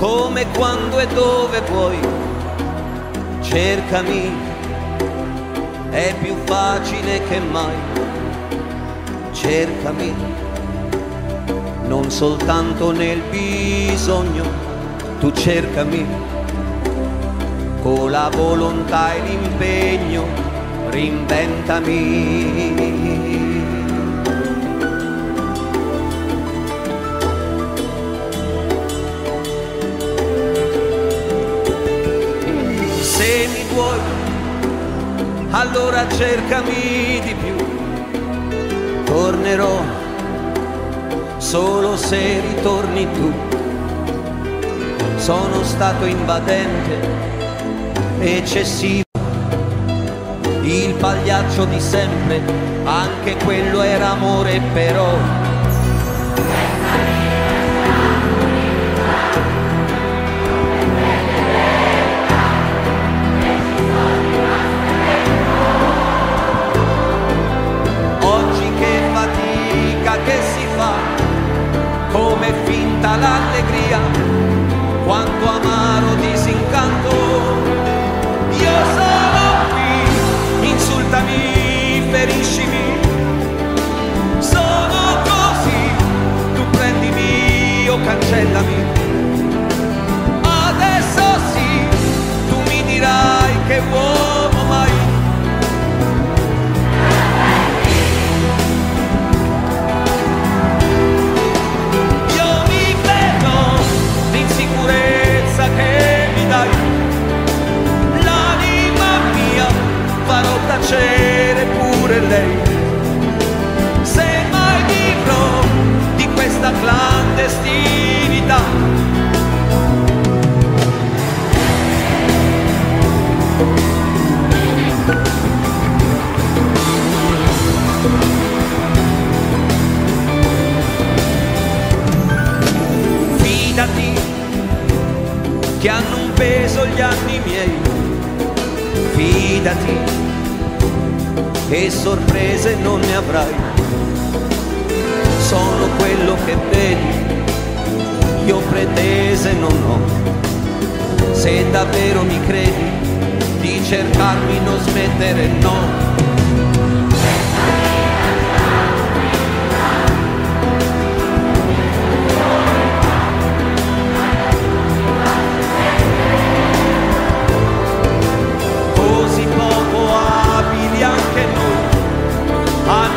come quando e dove vuoi. Cercami, è più facile che mai. Cercami, non soltanto nel bisogno, tu cercami con la volontà e l'impegno, reinventami. Vuoi, allora cercami di più. Tornerò solo se ritorni tu. Sono stato invadente, eccessivo, il pagliaccio di sempre, anche quello era amore però. Tacere pure lei. Se mai vivrò di questa clandestinità. Fidati che hanno un peso gli anni miei. Fidati che sorprese non ne avrai. Sono quello che vedi, io pretese non ho. Se davvero mi credi, di cercarmi non smettere no.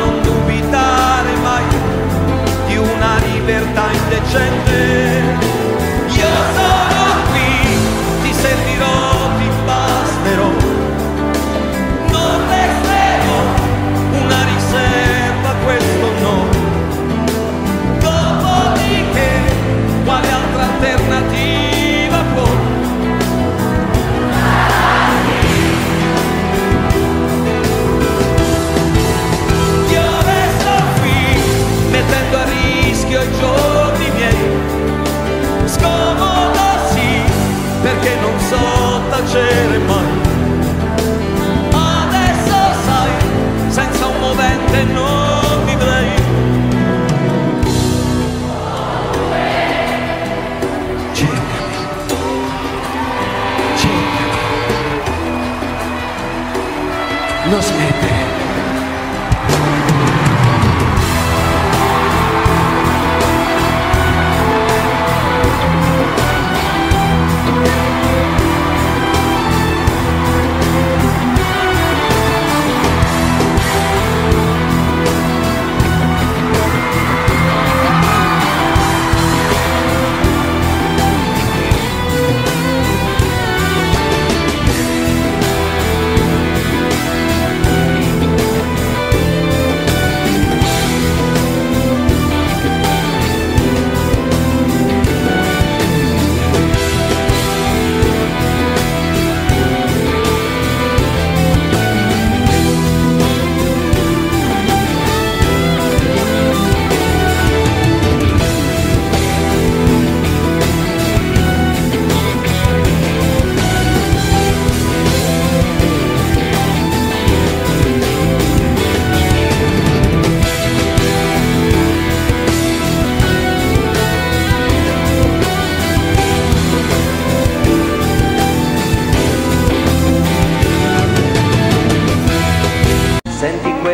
Non dubitare mai di una libertà indecente. piacere mai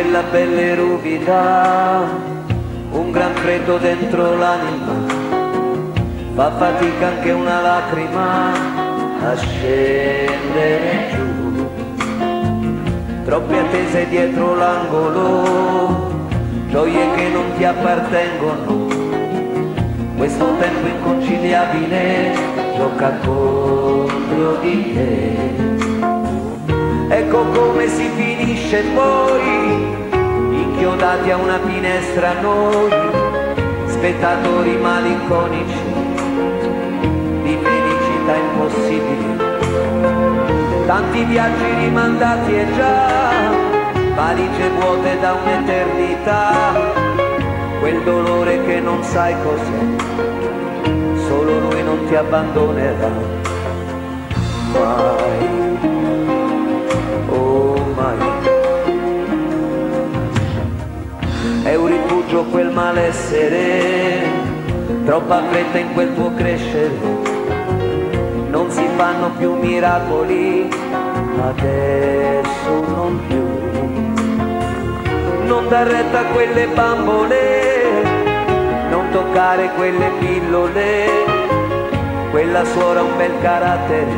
quella pelle ruvida, un gran freddo dentro l'anima, fa fatica anche una lacrima a scendere giù. Troppe attese dietro l'angolo, gioie che non ti appartengono. Questo tempo inconciliabile gioca contro di te. Ecco come si finisce poi, inchiodati a una finestra noi, spettatori malinconici di felicità impossibili. Tanti viaggi rimandati e già, valigie vuote da un'eternità, quel dolore che non sai cos'è, solo lui non ti abbandonerà mai. Rifugio quel malessere, troppa fretta in quel tuo crescere, non si fanno più miracoli, adesso non più. Non dar retta a quelle bambole, non toccare quelle pillole, quella suora un bel carattere,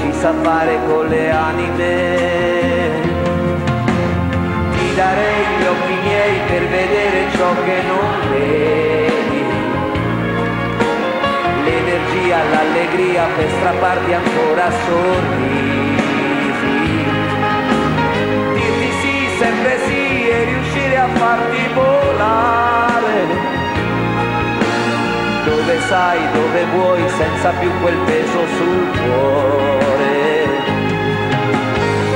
ci sa fare con le anime. Darei miei per vedere ciò che non vedi. L'energia, l'allegria per strapparti ancora sorrisi. Dirti sì, sempre sì e riuscire a farti volare. Dove sai, dove vuoi, senza più quel peso sul cuore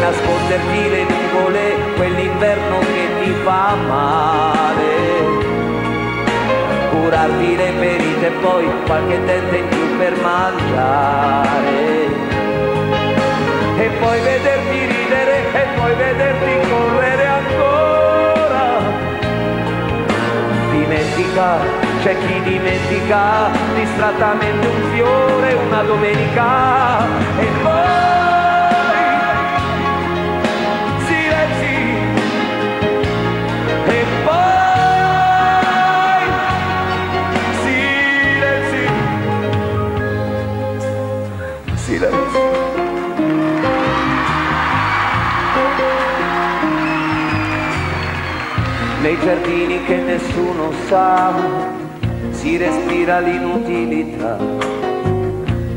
nasconderti le nuvole, quell'inverno che ti fa male. Curarti le ferite e poi qualche dente in più per mangiare. E poi vederti ridere e poi vederti correre ancora. Dimentica, c'è chi dimentica distrattamente un fiore una domenica e poi che nessuno sa, si respira l'inutilità,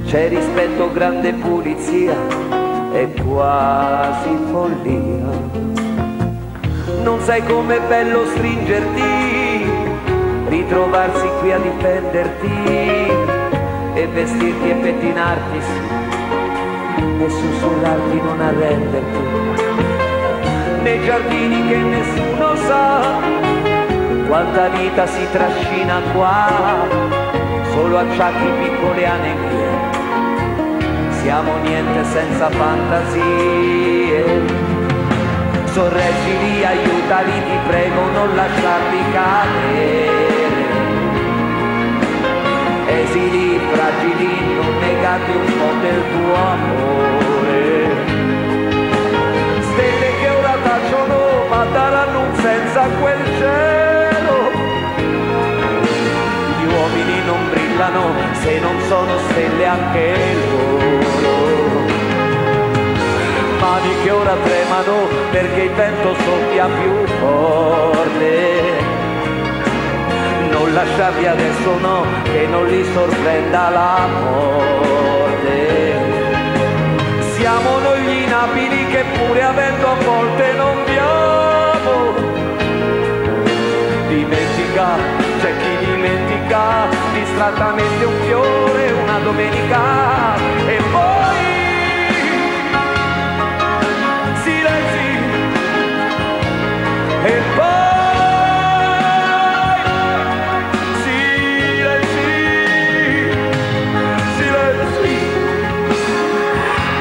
c'è rispetto, grande pulizia e quasi follia. Non sai com'è bello stringerti, ritrovarsi qui a difenderti e vestirti e pettinarti sì, e sussurrarti non arrenderti nei giardini che nessuno sa quanta vita si trascina qua, solo acciacchi piccole anellie, siamo niente senza fantasie. Sorreggili, aiutali, ti prego, non lasciarli cadere. Esili, fragili, non negati un po' del tuo amore tacciono ma daranno un senza quel cielo. Brillano se non sono stelle anche loro. Mani che ora tremano perché il vento soffia più forte. Non lasciarli adesso no, che non li sorprenda la morte siamo noi gli inabili che pure avendo a volte non viamo. Dimentica, c'è chi dimentica esattamente un fiore, una domenica e poi silenzi e poi silenzi, silenzi,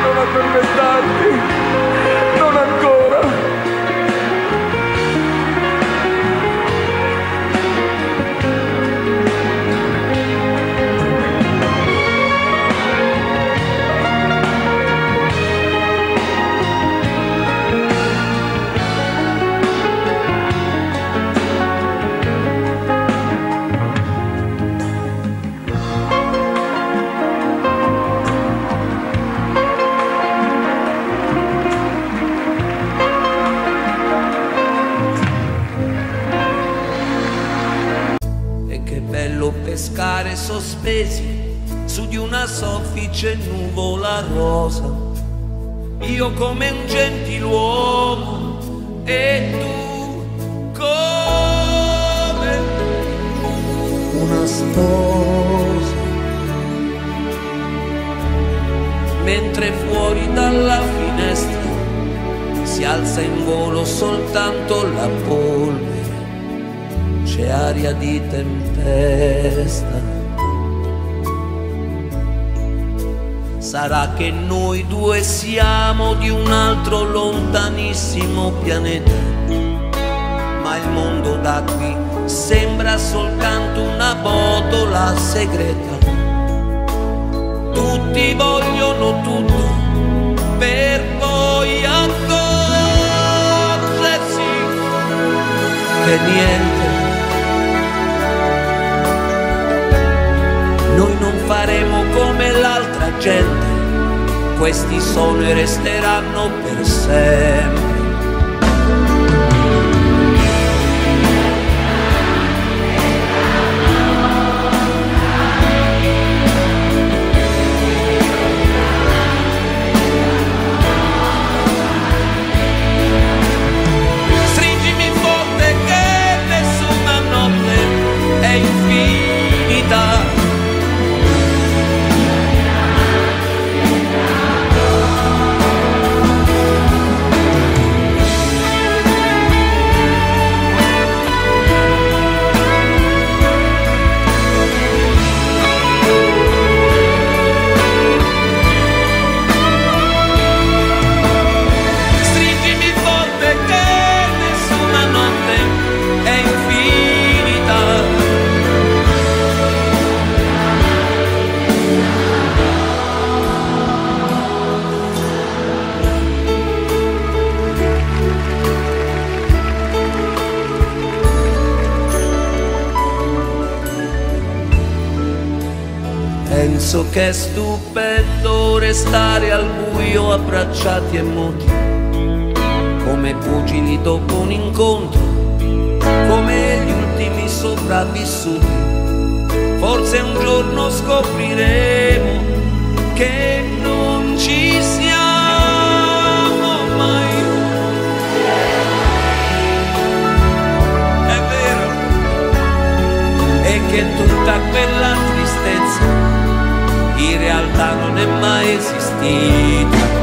non addormentarti. Sospesi su di una soffice nuvola rosa. Io come un gentiluomo e tu come una sposa. Mentre fuori dalla finestra si alza in volo soltanto la polvere c'è aria di tempesta. Sarà che noi due siamo di un altro lontanissimo pianeta, ma il mondo da qui sembra soltanto una botola segreta. Tutti vogliono tutto per poi accorgersi che niente. Noi non faremo come l'altra gente, questi sono e resteranno per sempre. Penso che è stupendo restare al buio abbracciati e muti, come pugili dopo un incontro, come gli ultimi sopravvissuti. Forse un giorno scopriremo che non ci siamo mai. È vero, e che tutta quella tristezza realtà non è mai esistita.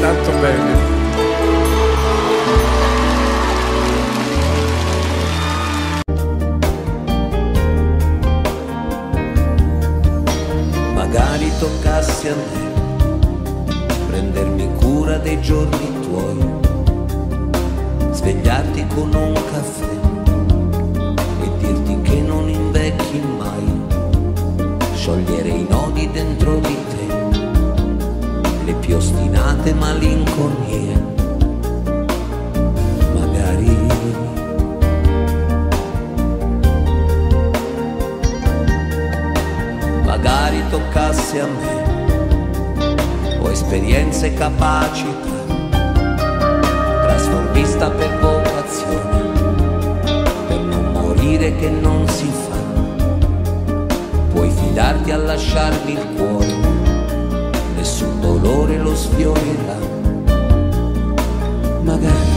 tanto bene. Magari toccassi a me prendermi cura dei giorni tuoi, svegliarti con un caffè e dirti che non invecchi mai, sciogliere i nodi dentro di te ostinate malinconie. Magari magari toccasse a me. Ho esperienze e capacità, trasformista per vocazione, per non morire che non si fa. Puoi fidarti a lasciarmi il cuore dolore lo sfiorerà. Magari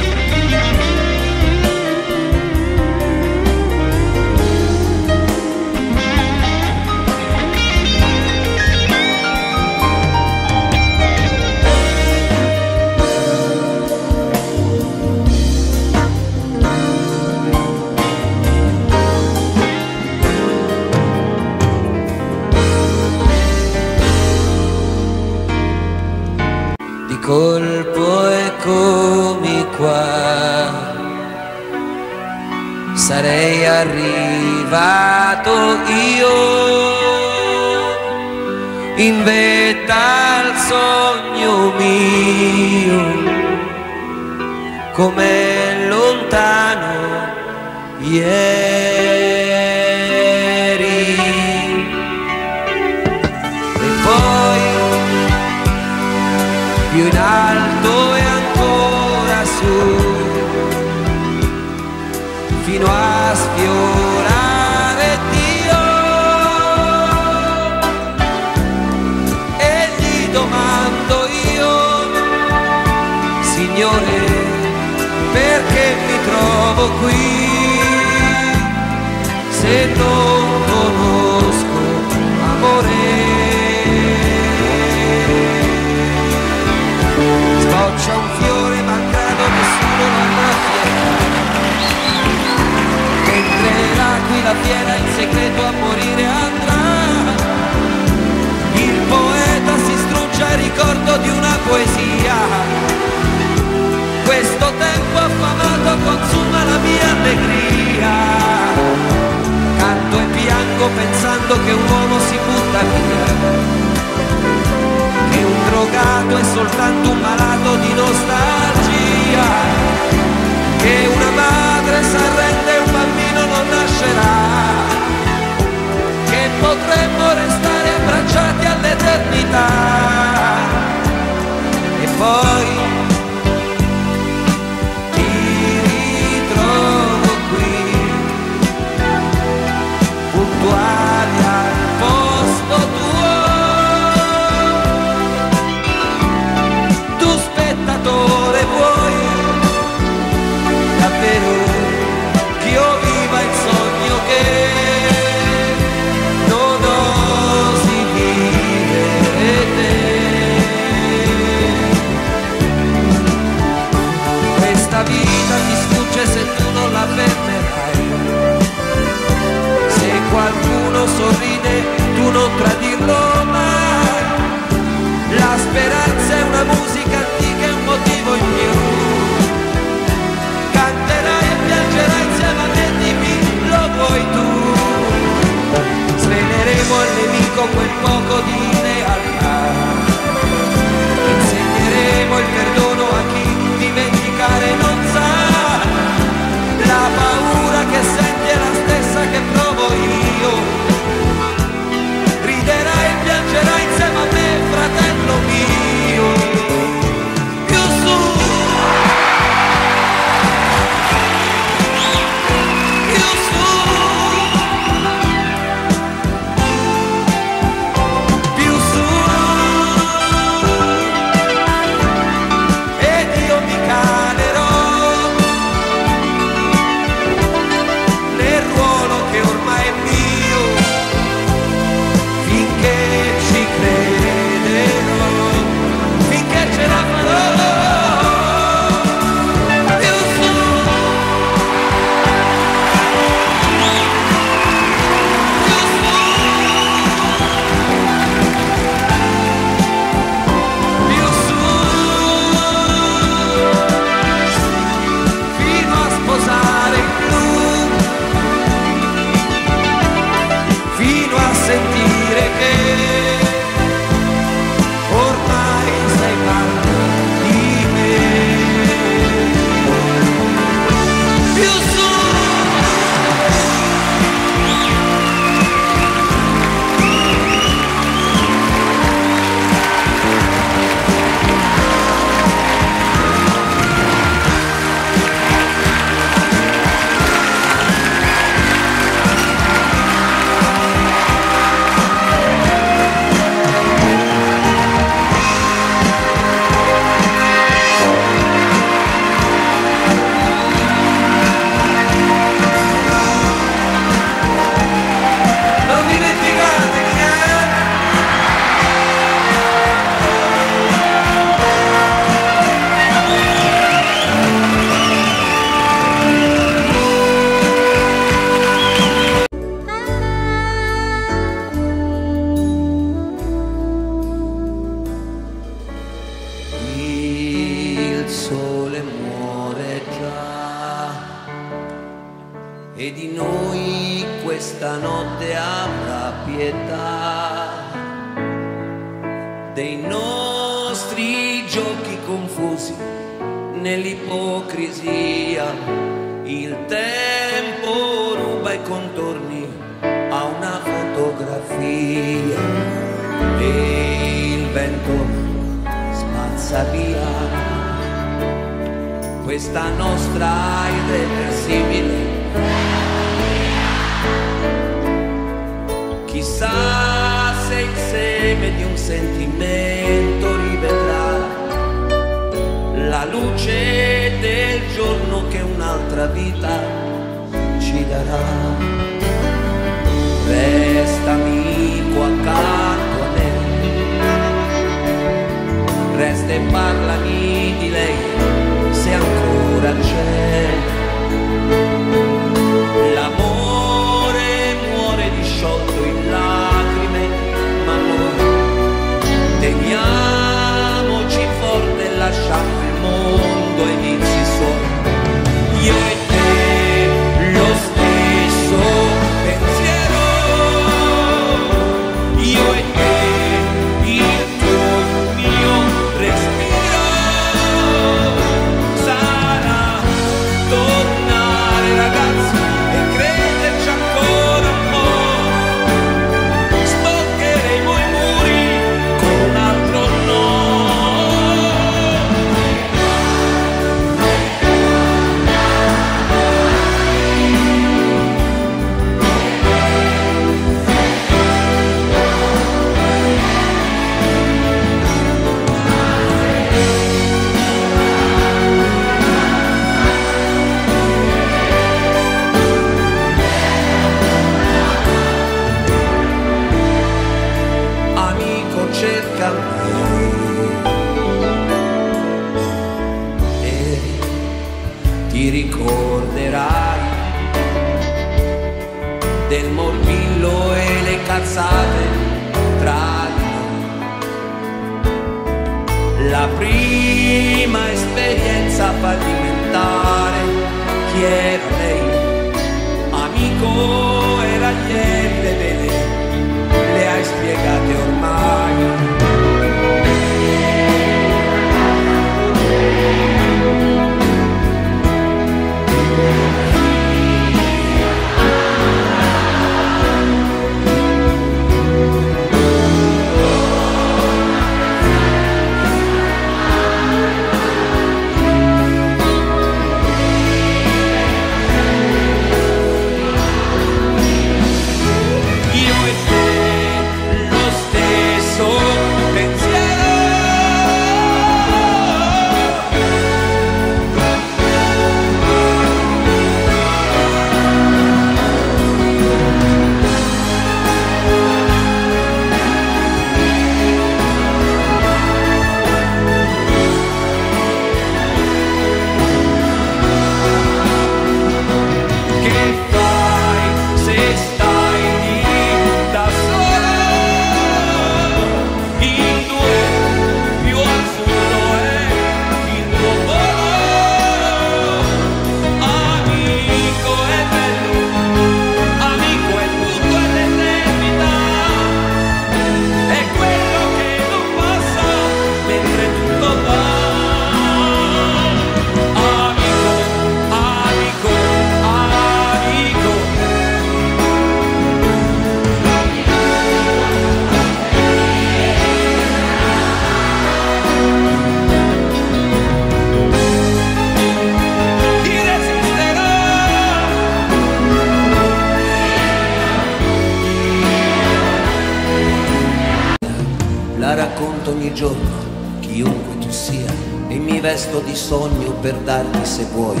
resto di sogno per darti se vuoi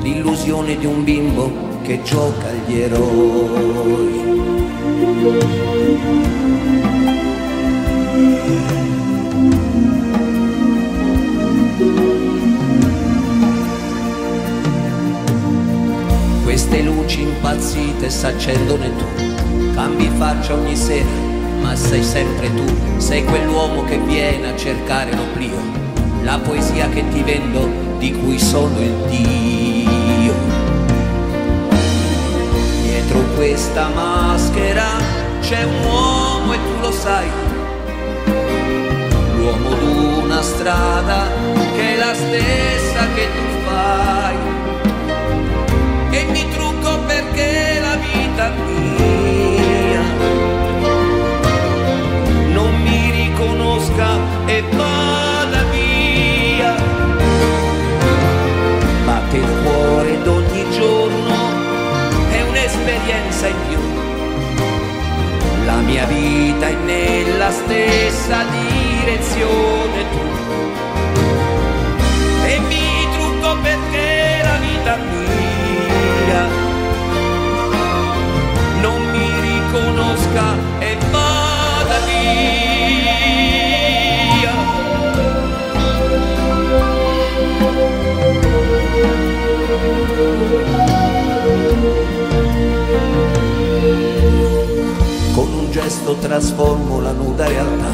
l'illusione di un bimbo che gioca agli eroi. Queste luci impazzite s'accendone tu, cambi faccia ogni sera, ma sei sempre tu, sei quell'uomo che viene a cercare l'oblio la poesia che ti vendo, di cui sono il Dio. Dietro questa maschera c'è un uomo e tu lo sai, l'uomo d'una strada che è la stessa che tu fai. E mi trucco perché la vita mia non mi riconosca e vada un'esperienza in più. La mia vita è nella stessa direzione tu. E mi trucco perché la vita mia non mi riconosca e vada via. Gesto trasformo la nuda realtà,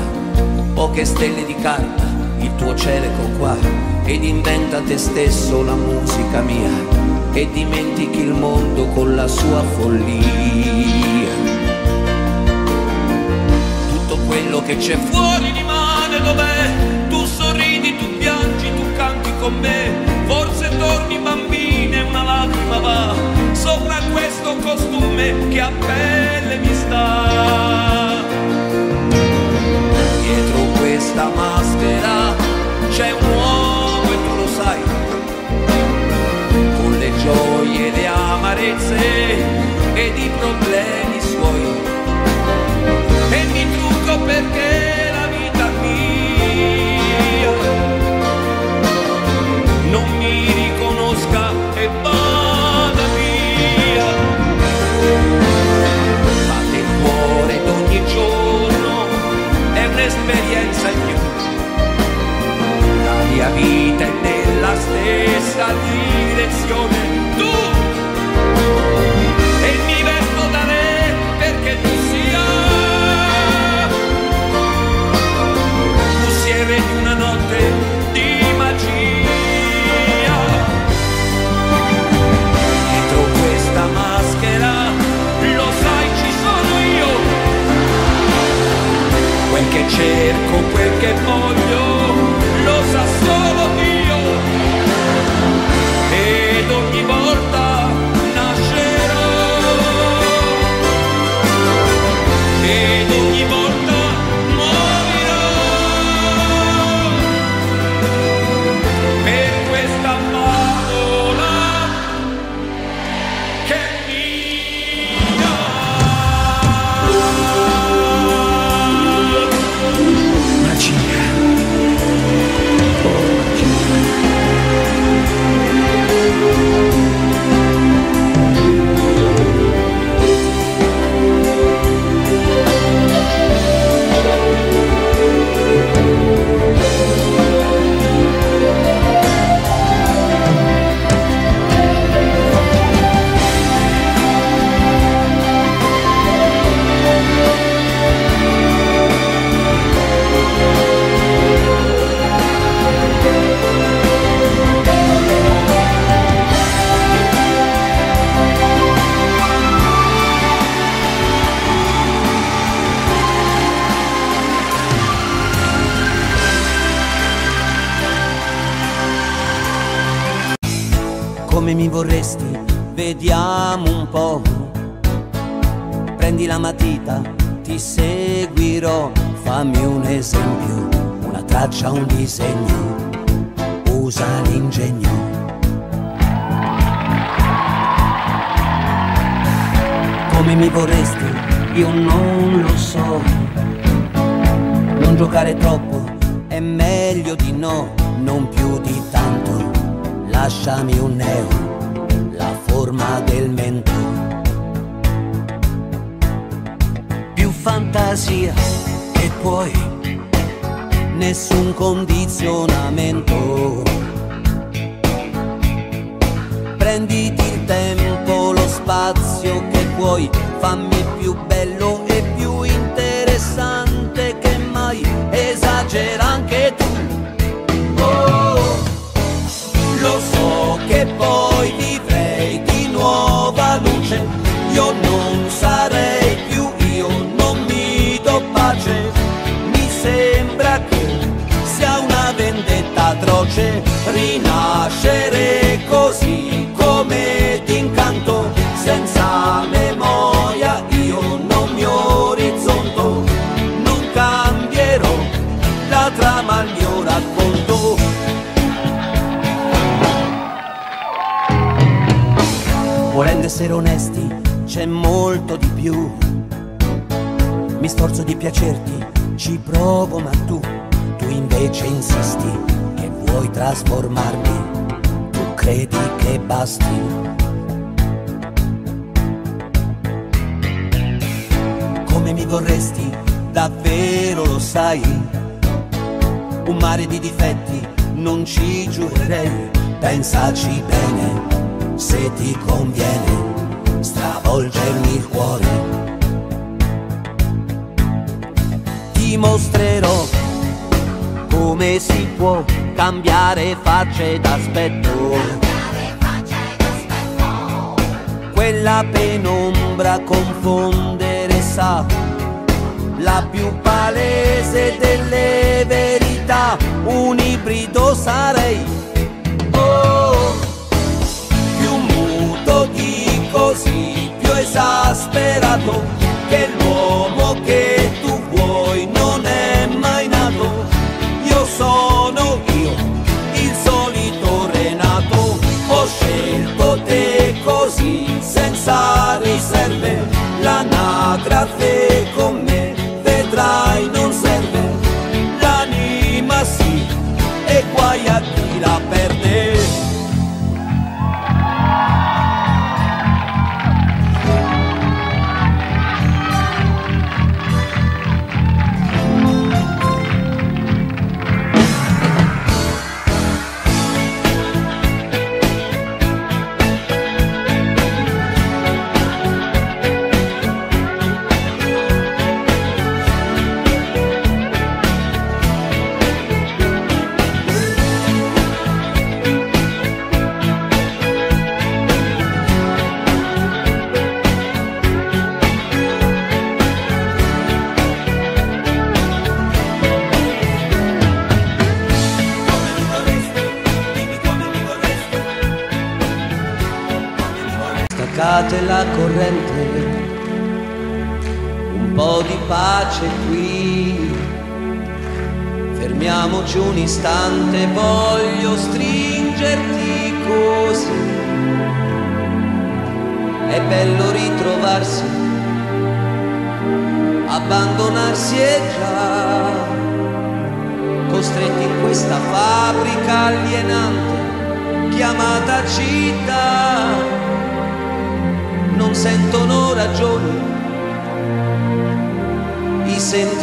poche stelle di carta, il tuo celico qua, ed inventa te stesso la musica mia, e dimentichi il mondo con la sua follia. Tutto quello che c'è fuori rimane dov'è, tu sorridi, tu piangi, tu canti con me, forse torni bambina e una lacrima va sopra questo costume che a pelle mi sta. Dietro questa maschera c'è un uomo e tu lo sai, con le gioie, le amarezze ed i problemi suoi. E mi trucco perché la nessun condizionamento. Prenditi il tempo, lo spazio che puoi, fammi più bello e più interessante che mai. Esagera così come ti incanto, senza memoria io non mi orizzonto, non cambierò la trama al mio racconto. Volendo essere onesti, c'è molto di più. Mi sforzo di piacerti, ci provo, ma tu, tu invece insisti vuoi trasformarmi. Tu credi che basti. Come mi vorresti, davvero lo sai. Un mare di difetti, non ci giurerei. Pensaci bene, se ti conviene, stravolgermi il cuore. Ti mostrerò come si può cambiare facce d'aspetto. Quella penombra confondere sa la più palese delle verità, un ibrido sarei. Oh, più muto di così, più esasperato, che l'uomo che l'anagrafe con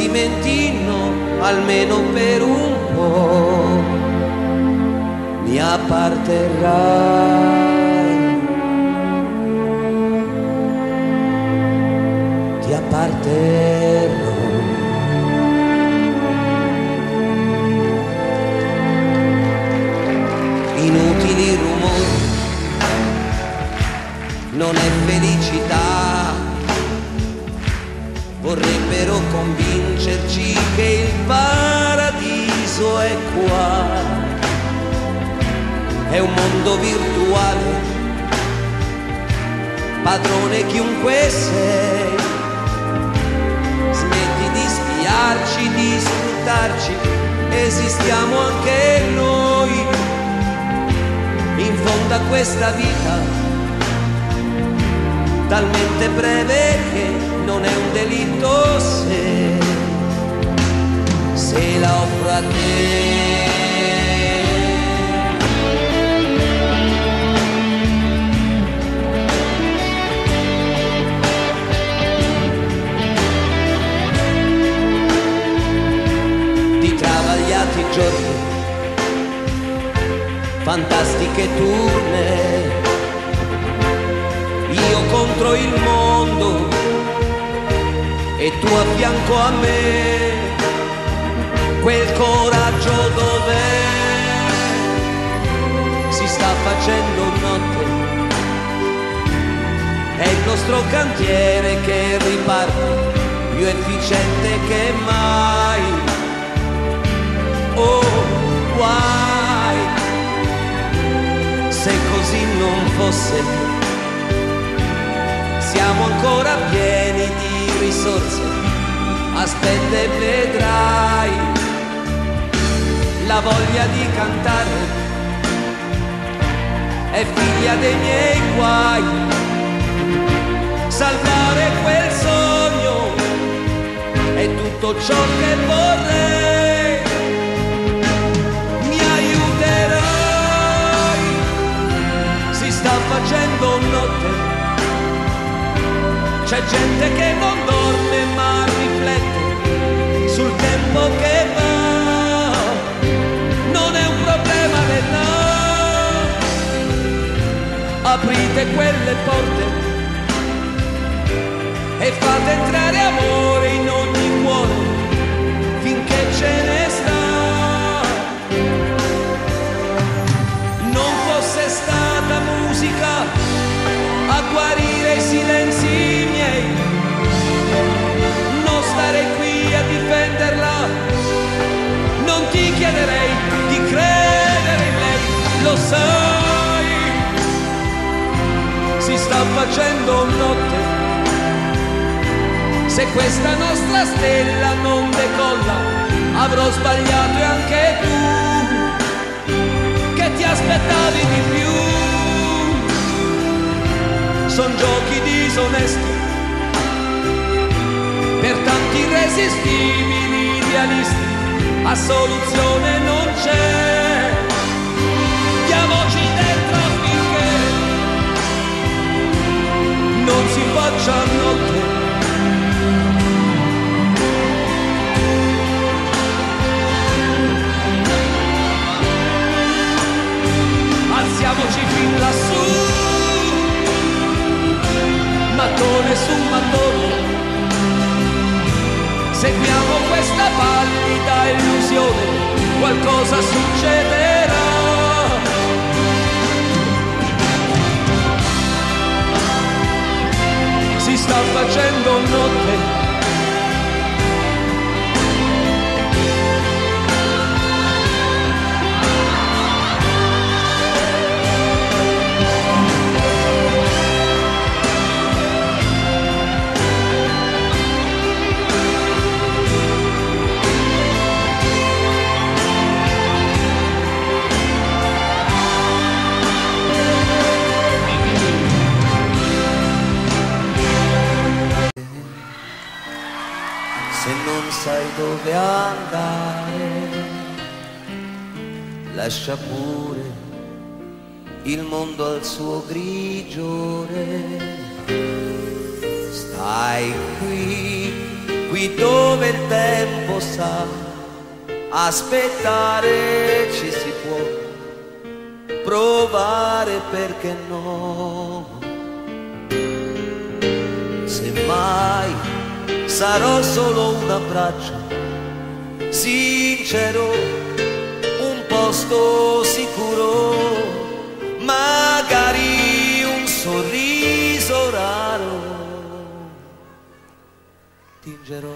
i sentimenti no, almeno per un po' mi apparterrai. Ti apparterrò. Inutili rumori non è felicità. Vorrebbero convincerci che il paradiso è qua. È un mondo virtuale, padrone chiunque sei. Smetti di spiarci, di sfruttarci, esistiamo anche noi. In fondo a questa vita talmente breve che non è un delitto se, se la offro a te. Di travagliati giorni, fantastiche turne io contro il mondo e tu a fianco a me, quel coraggio dov'è? Si sta facendo notte, è il nostro cantiere che riparte più efficiente che mai. Oh, guai, se così non fosse. Siamo ancora pieni di risorse, aspetta e vedrai la voglia di cantare è figlia dei miei guai. Salvare quel sogno è tutto ciò che vorrei. Mi aiuterai, si sta facendo notte. C'è gente che non dorme ma riflette sul tempo che va. Aprite quelle porte e fate entrare amore in ogni cuore finché ce ne sta. Non fosse stata musica a guarire i silenzi miei, non starei qui a difenderla, non ti chiederei di credere in lei, lo sai sta facendo notte. Se questa nostra stella non decolla, avrò sbagliato e anche tu, che ti aspettavi di più. Sono giochi disonesti, per tanti irresistibili idealisti, a soluzione non c'è. Non si faccia notte. Alziamoci fin lassù, mattone su mattone. Seguiamo questa pallida illusione, qualcosa succederà. Lascia pure il mondo al suo grigiore. Stai qui, qui dove il tempo sa, aspettare ci si può, provare perché no. Semmai sarò solo un abbraccio sincero, posto sicuro, magari un sorriso raro. Tingerò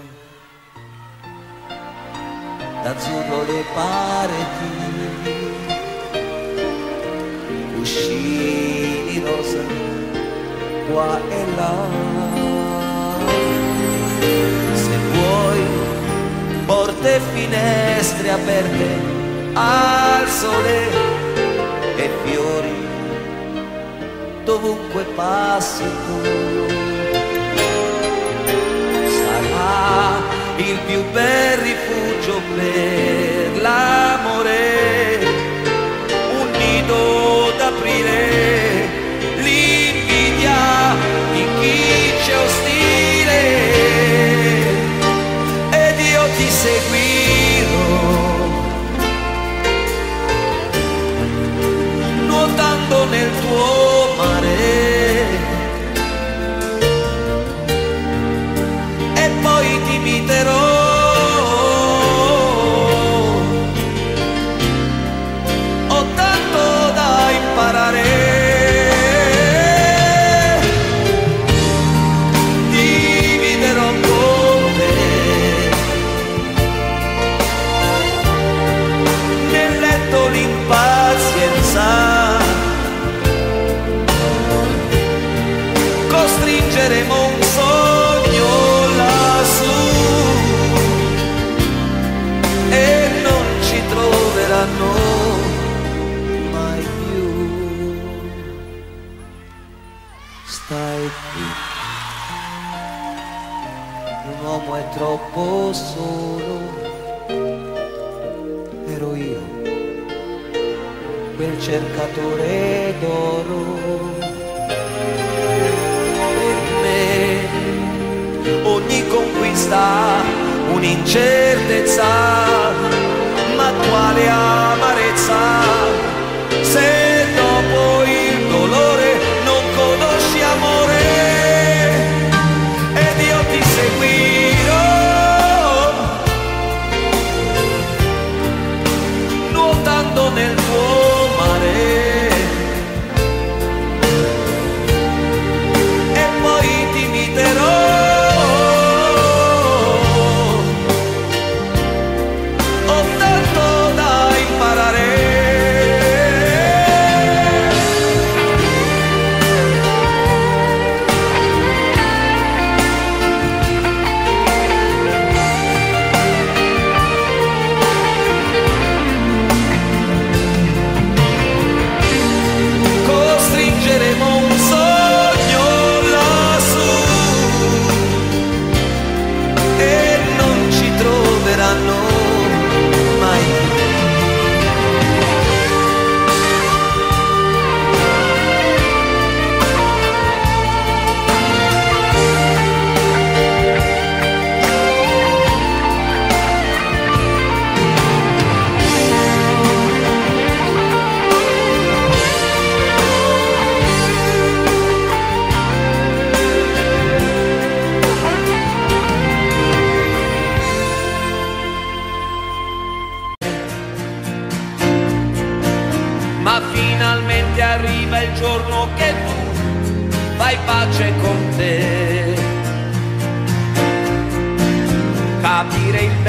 d'azzurro le pareti, cuscini rosa qua e là porte e finestre aperte al sole e fiori dovunque passi tu. Sarà il più bel rifugio per l'amore, un nido d'aprile,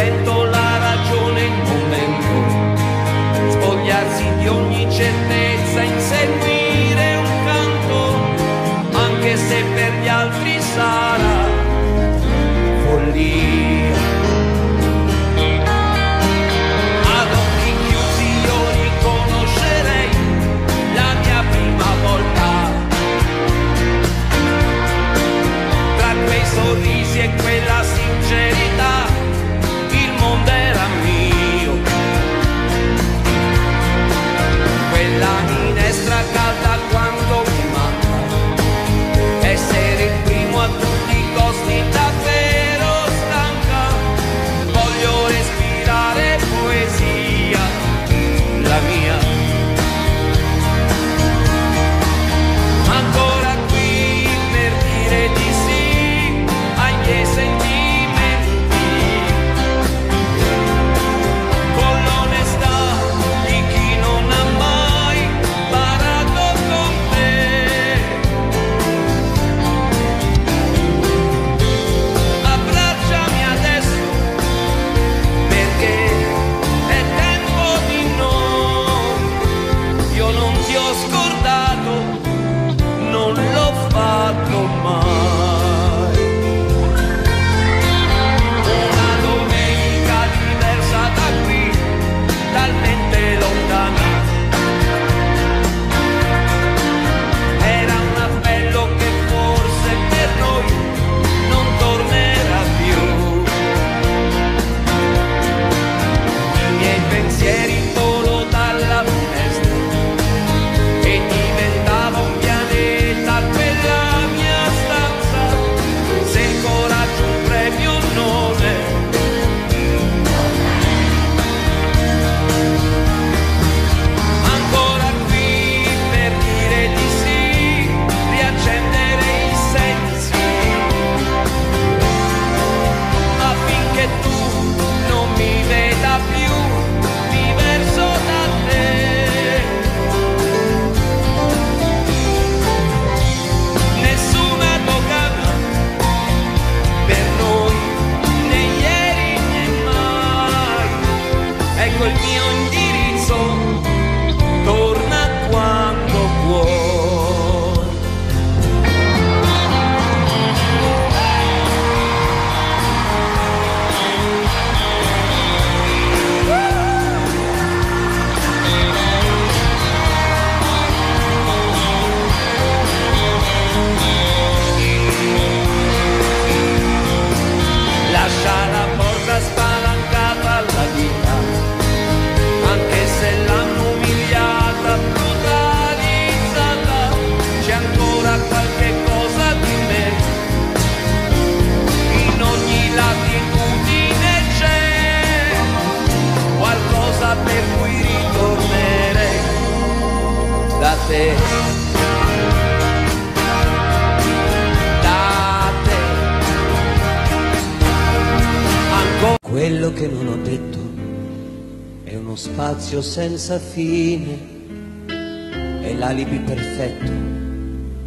sento la ragione non momento, spogliarsi di ogni certezza, inseguire un canto, anche se per gli altri sarà follia. Spazio senza fine, è l'alibi perfetto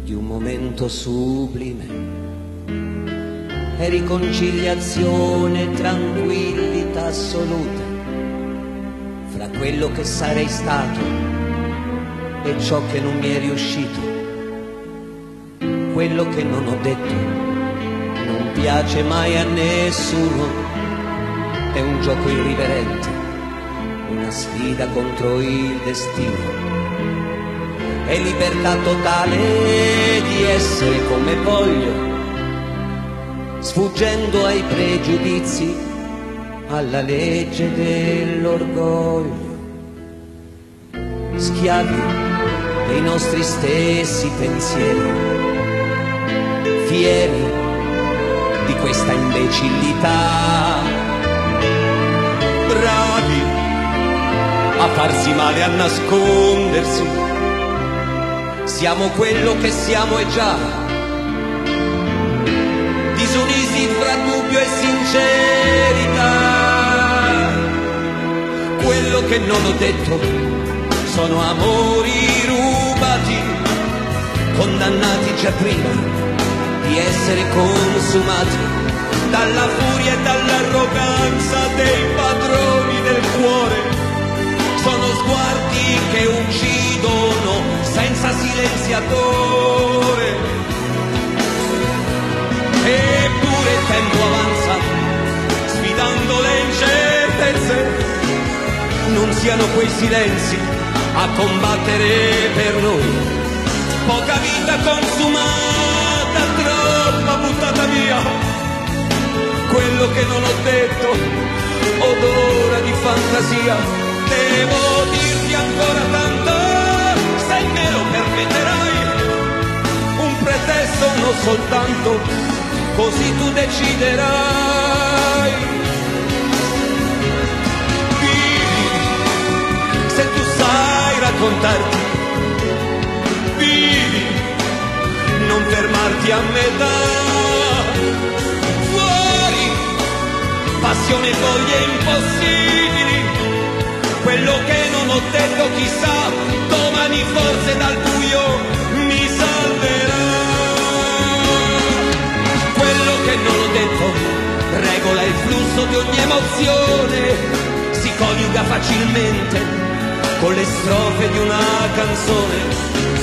di un momento sublime. È riconciliazione, tranquillità assoluta fra quello che sarei stato e ciò che non mi è riuscito. Quello che non ho detto non piace mai a nessuno, è un gioco irriverente, una sfida contro il destino. È libertà totale di essere come voglio, sfuggendo ai pregiudizi, alla legge dell'orgoglio. Schiavi dei nostri stessi pensieri, fieri di questa imbecillità, farsi male, a nascondersi. Siamo quello che siamo e già, disunisi fra dubbio e sincerità. Quello che non ho detto sono amori rubati, condannati già prima di essere consumati dalla furia e dall'arroganza dei padroni sguardi che uccidono senza silenziatore. Eppure il tempo avanza, sfidando le incertezze. Non siano quei silenzi a combattere per noi. Poca vita consumata, troppa buttata via. Quello che non ho detto, odora di fantasia. Devo dirti ancora tanto, se me lo permetterai. Un pretesto, non soltanto, così tu deciderai. Vivi, se tu sai raccontarti, vivi, non fermarti a metà. Fuori, passione voglie impossibili, quello che non ho detto chissà, domani forse dal buio mi salverà. Quello che non ho detto regola il flusso di ogni emozione, si coniuga facilmente con le strofe di una canzone.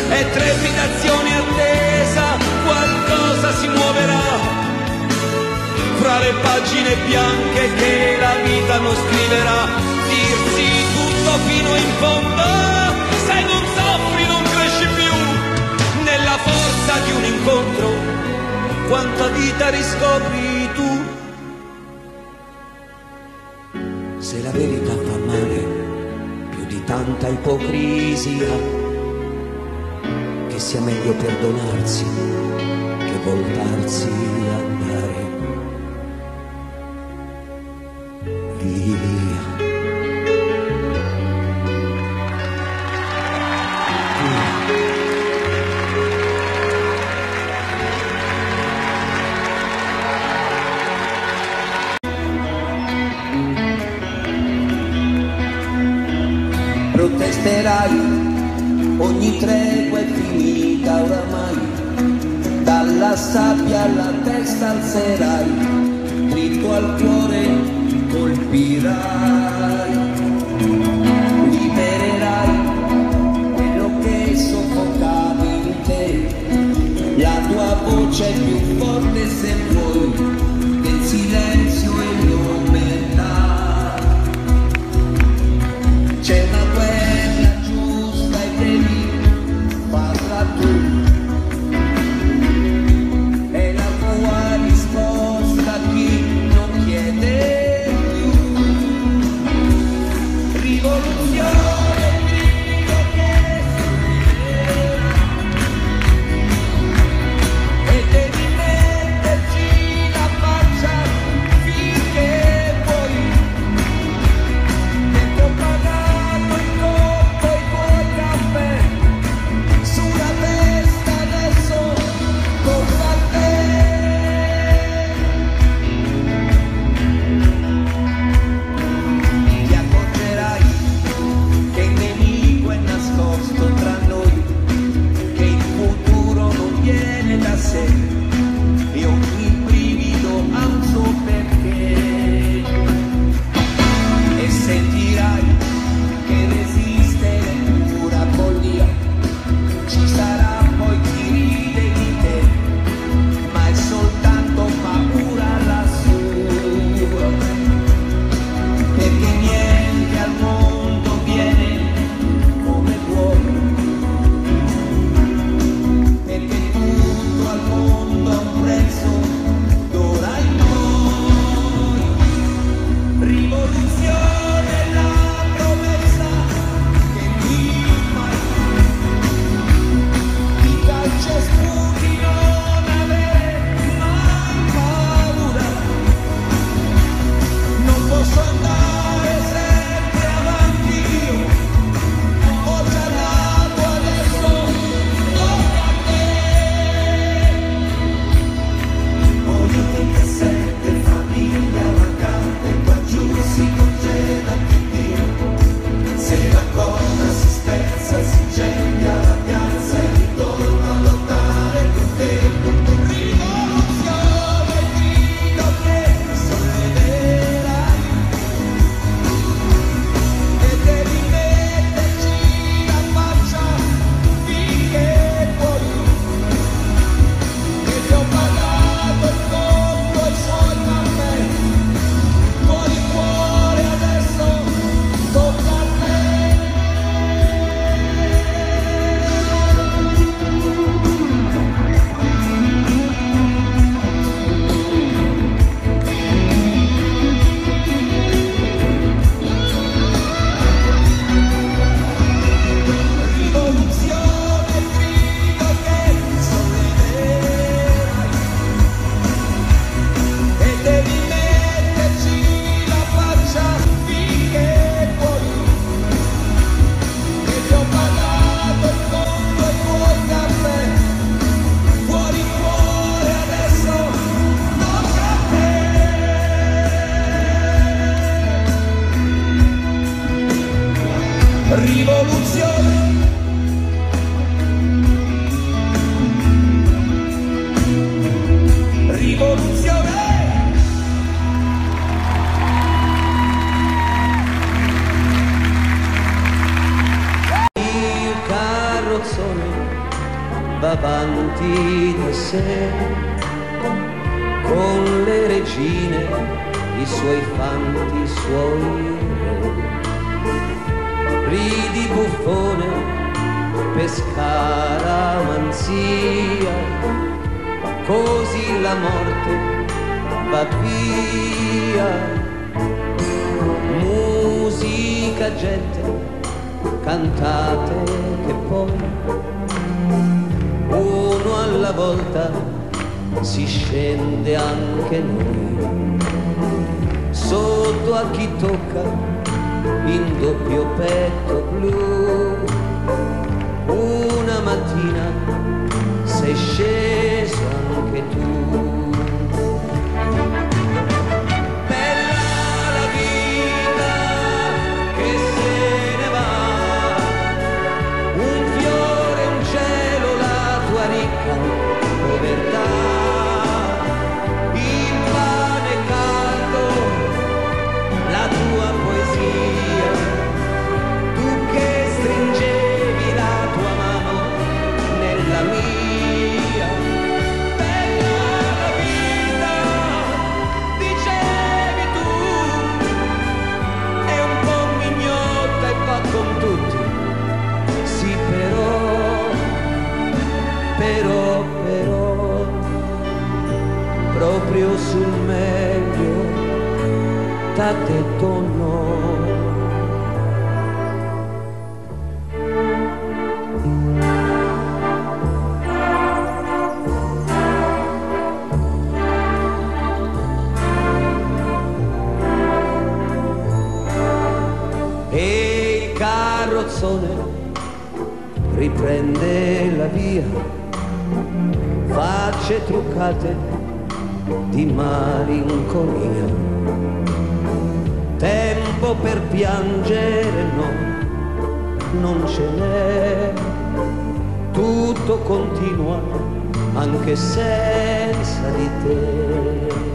È trepidazione attesa, qualcosa si muoverà fra le pagine bianche che la vita non scriverà. Dirsi tutto fino in fondo, se non soffri non cresci più nella forza di un incontro. Quanta vita riscopri tu? Se la verità fa male più di tanta ipocrisia, che sia meglio perdonarsi che voltarsi andare t'ha detto piangere no, non ce n'è, tutto continua anche senza di te.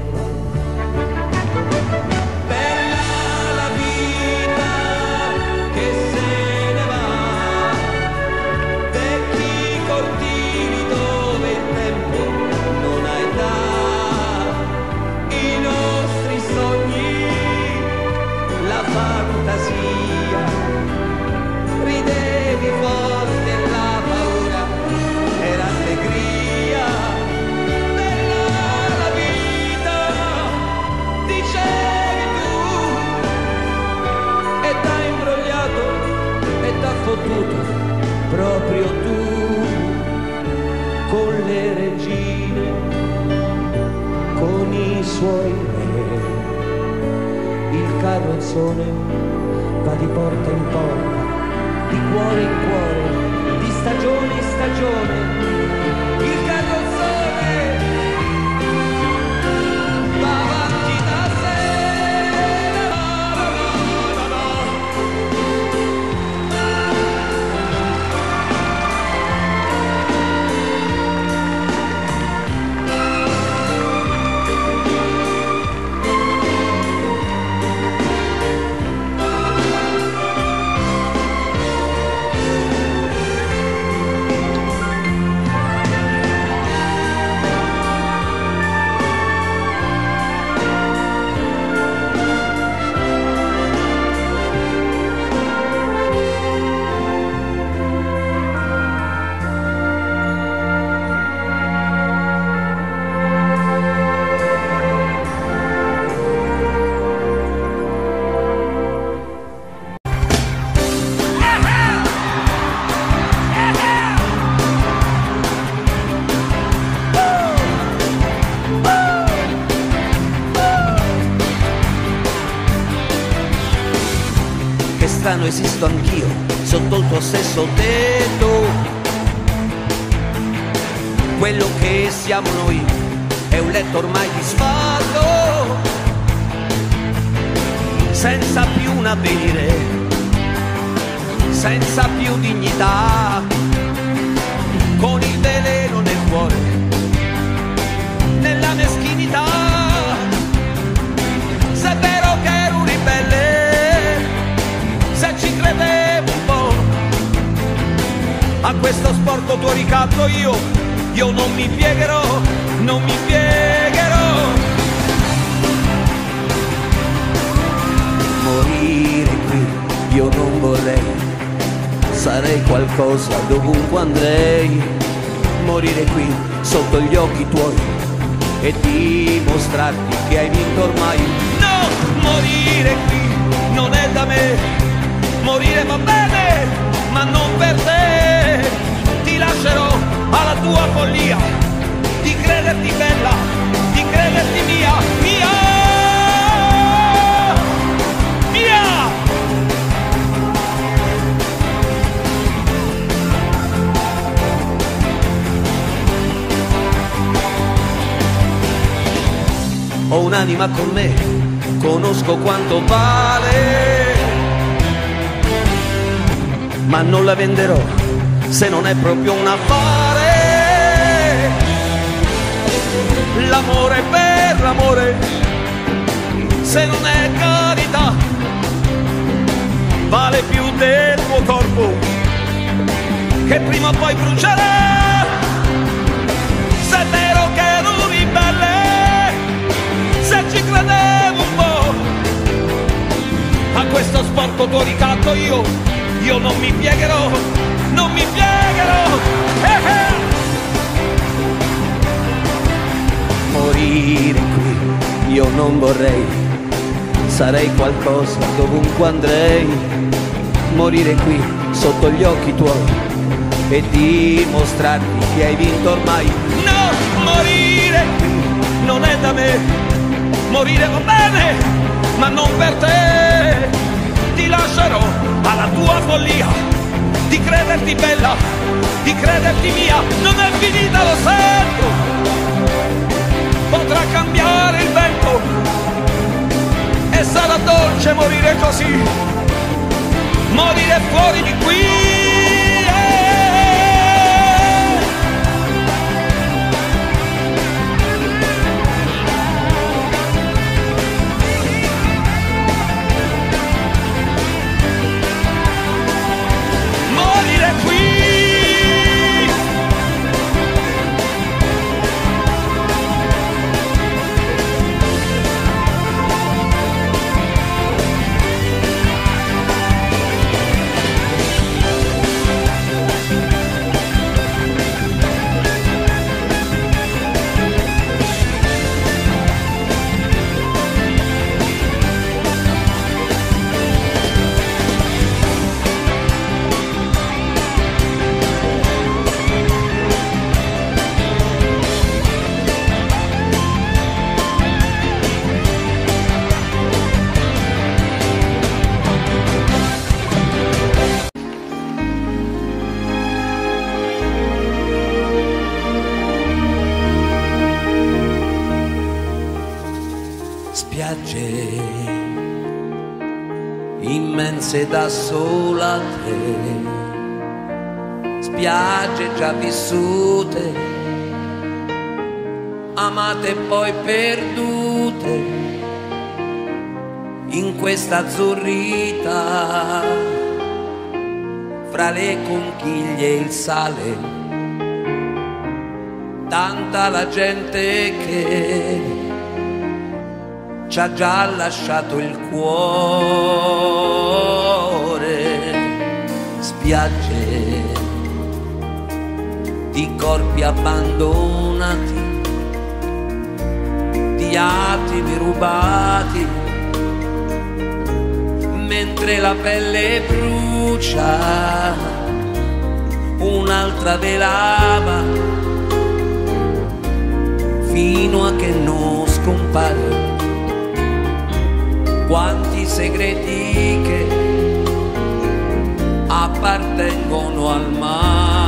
Carrozzone va di porta in porta, di cuore in cuore, di stagione in stagione stesso tetto. Quello che siamo noi è un letto ormai disfatto, senza più un avvenire, senza più dignità, con il veleno nel cuore, a questo sporco tuo ricatto io, io non mi piegherò, non mi piegherò. morire qui, io non vorrei, sarei qualcosa dovunque andrei, morire qui sotto gli occhi tuoi. E dimostrarti che hai vinto ormai. No, morire qui non è da me, morire va bene, ma non per te, ti lascerò alla tua follia, di crederti bella, di crederti mia, mia. Mia! Ho un'anima con me, conosco quanto vale, ma non la venderò se non è proprio un affare. L'amore per l'amore, se non è carità, vale più del tuo corpo, che prima o poi brucerà. Se è vero che ero ribelle, se ci credevo un po', a questo sporco tuo ricatto io, io non mi piegherò, non mi piegherò. Eh eh. Morire qui, io non vorrei, sarei qualcosa dovunque andrei, morire qui sotto gli occhi tuoi e dimostrarti che hai vinto ormai. No, morire qui non è da me, morire va bene, ma non per te. Ti lascerò alla tua follia di crederti bella, di crederti mia, non è finita, lo sento. Potrà cambiare il vento e sarà dolce morire così, morire fuori di qui. Immense da sola te, spiagge già vissute, amate poi perdute in questa azzurrita fra le conchiglie e il sale. Tanta la gente che ci ha già lasciato il cuore, spiagge di corpi abbandonati, di attimi rubati, mentre la pelle brucia, un'altra velava fino a che non scompare. Quanti segreti appartengono al mare.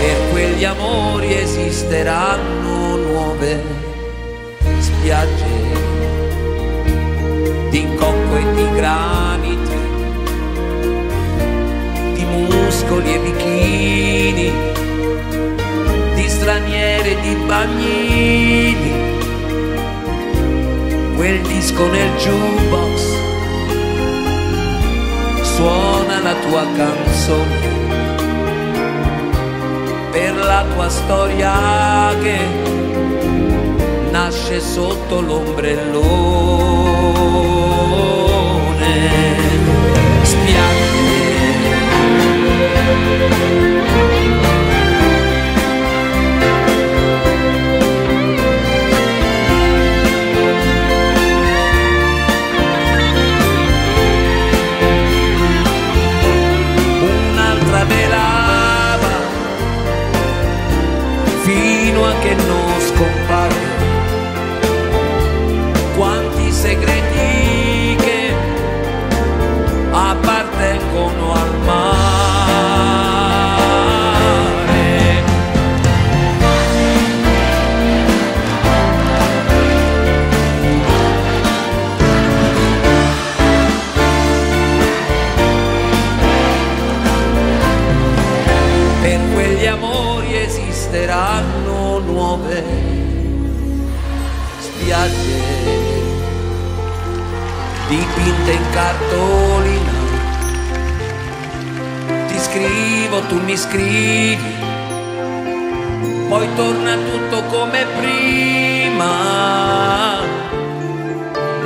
Per quegli amori esisteranno nuove spiagge di cocco e di grano. Muscoli e bikini, di straniere di bagnini, quel disco nel jukebox suona la tua canzone per la tua storia che nasce sotto l'ombrellone. Spiagge. Thank you. Dipinte in cartolina. Ti scrivo, tu mi scrivi, poi torna tutto come prima.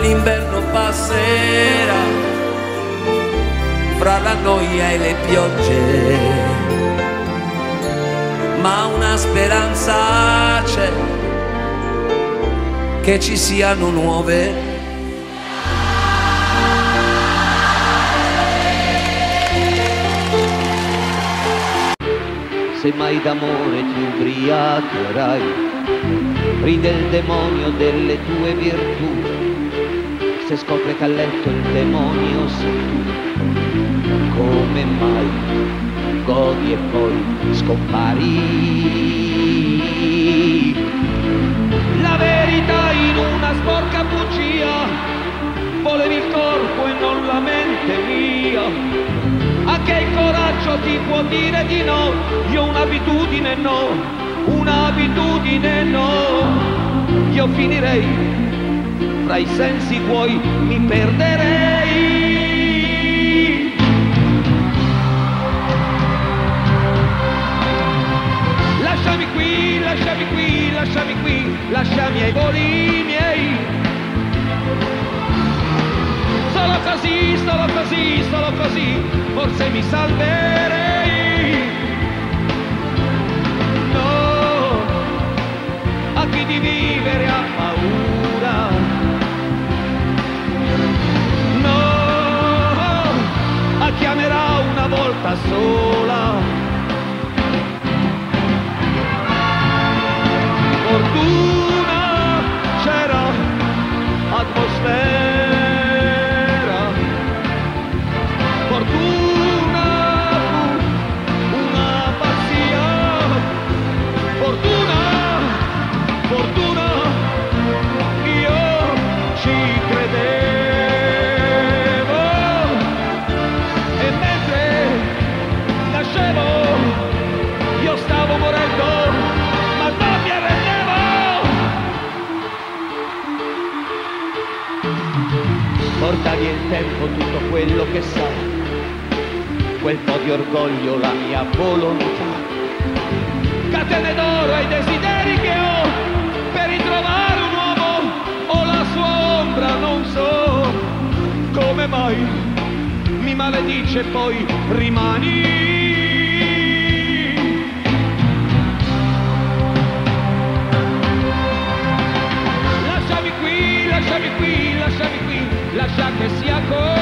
L'inverno passerà fra la noia e le piogge ma una speranza c'è che ci siano nuove. Se mai d'amore ti ubriacherai, ride il demonio delle tue virtù. Se scopre che a letto il demonio sei tu, come mai godi e poi scompari? La verità in una sporca bugia, volevi il corpo e non la mente mia. Anche il coraggio ti può dire di no, io un'abitudine no, un'abitudine no, io finirei, fra i sensi tuoi mi perderei. Lasciami qui, lasciami qui, lasciami qui, lasciami ai voli così, solo così, solo così, forse mi salverei. No, a chi di vivere ha paura. No, a chi amerà una volta sola. Fortuna c'era atmosfera. Tempo tutto quello che sai, quel po' di orgoglio, la mia volontà. Catene d'oro ai desideri che ho per ritrovare un uomo o la sua ombra, non so come mai mi maledice e poi rimani. Lascia che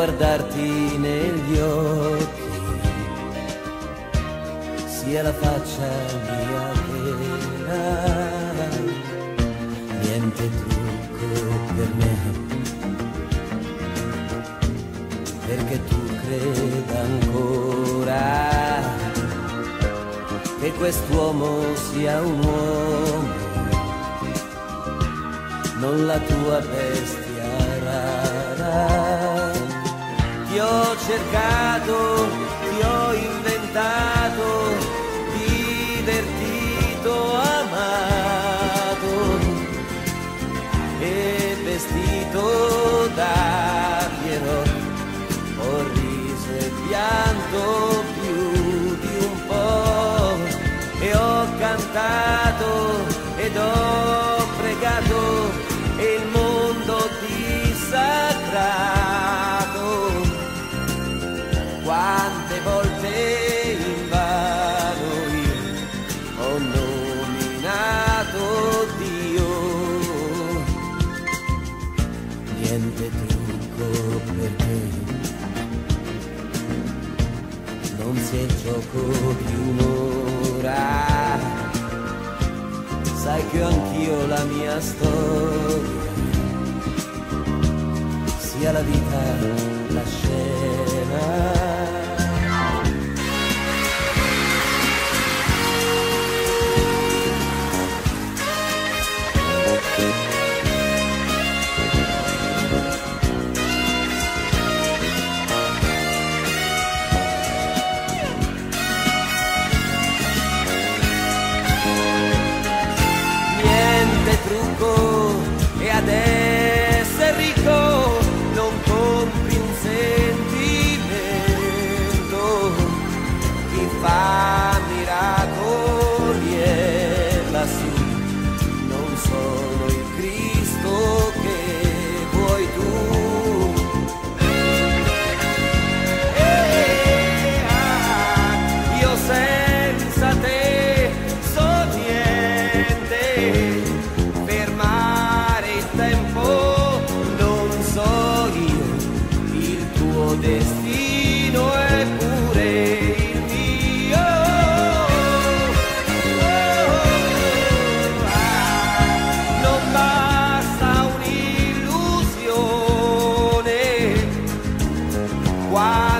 guardarti negli occhi sia la faccia mia vera. Niente trucco per me perché tu creda ancora che quest'uomo sia un uomo, non la tua bestia rara. Ti ho cercato, ti ho inventato, gioco di un'ora. Sai che anch'io la mia storia sia la vita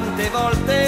tante volte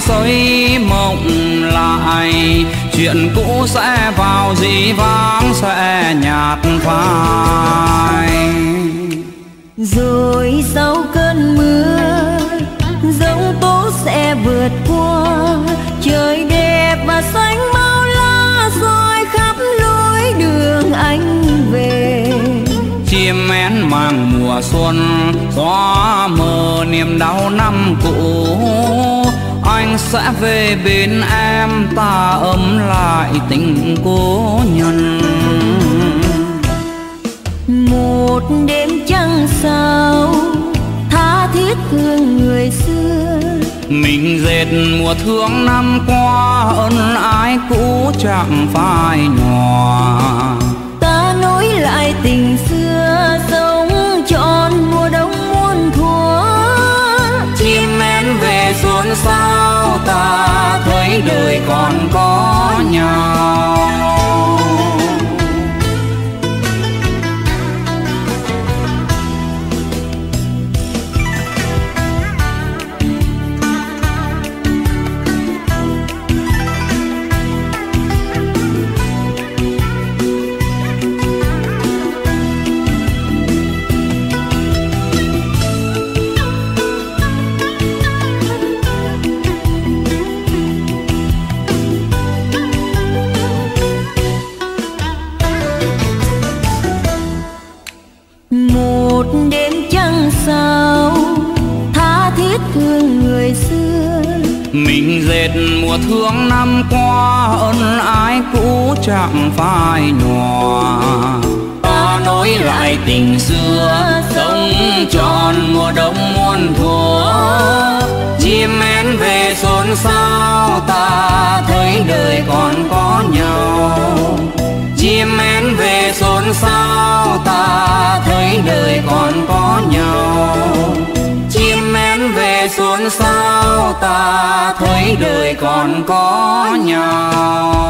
xây mộng lại. Chuyện cũ sẽ vào dĩ vãng sẽ nhạt phai. Rồi sau cơn mưa giông tố sẽ vượt qua. Trời đẹp và xanh bao la rồi khắp lối đường anh về. Chim én mang mùa xuân gió mờ niềm đau năm cũ anh sẽ về bên em ta ấm lại tình cố nhân. Một đêm trăng sao tha thiết thương người xưa. Mình dệt mùa thương năm qua ân ái cũ chẳng phai nhòa. Ta nối lại tình xưa sống én về xuân sao ta thấy đời còn có nhau? Mình dệt mùa thương năm qua, ân ái cũ chẳng phai nhòa. Ta nối lại tình xưa, sống tròn mùa đông muôn thuở. Chim én về xôn xao, ta thấy đời còn có nhau. Chim én về xôn xao, ta thấy đời còn có nhau về xuống sao ta thấy đời còn có nhau.